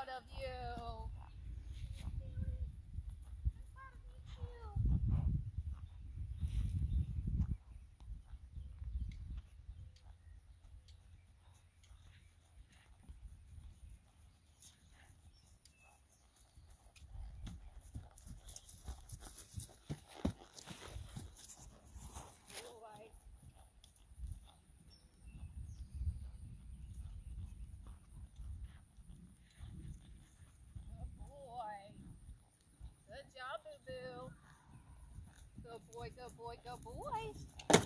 proud of you. Good job, Boo Boo. Good boy, good boy, good boy.